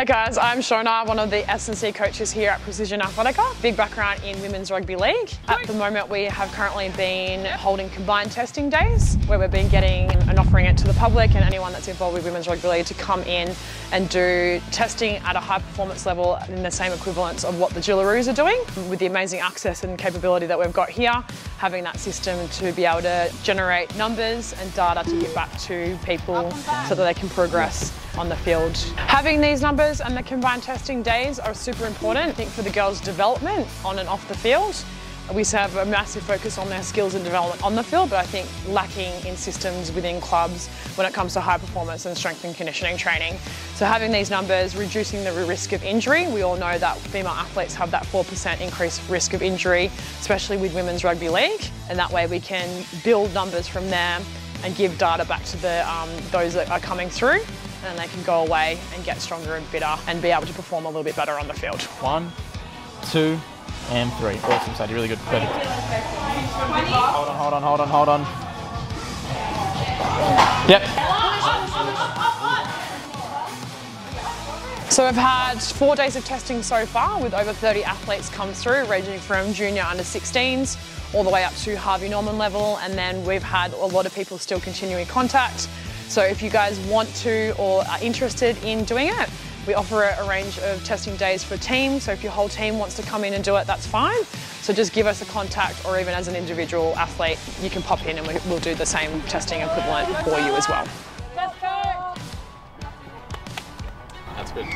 Hey guys, I'm Shona, one of the S&C coaches here at Precision Athletica. Big background in Women's Rugby League. At the moment we have currently been holding combined testing days where we've been getting and offering it to the public and anyone that's involved with Women's Rugby League to come in and do testing at a high performance level in the same equivalence of what the Jillaroos are doing. With the amazing access and capability that we've got here, having that system to be able to generate numbers and data to give back to people so that they can progress on the field. Having these numbers and the combined testing days are super important, I think, for the girls' development on and off the field. We have a massive focus on their skills and development on the field, but I think lacking in systems within clubs when it comes to high performance and strength and conditioning training. So having these numbers, reducing the risk of injury. We all know that female athletes have that 4% increased risk of injury, especially with Women's Rugby League. And that way we can build numbers from there and give data back to the, um, those that are coming through and they can go away and get stronger and fitter and be able to perform a little bit better on the field. One, two, and three. Awesome, Sadie. Really good. Perfect. Hold on, hold on, hold on, hold on. Yep. So we've had four days of testing so far with over 30 athletes come through, ranging from junior under 16s all the way up to Harvey Norman level. And then we've had a lot of people still continuing contact. So if you guys want to or are interested in doing it, we offer a range of testing days for teams. So if your whole team wants to come in and do it, that's fine. So just give us a contact or even as an individual athlete, you can pop in and we'll do the same testing equivalent for you as well. That's good.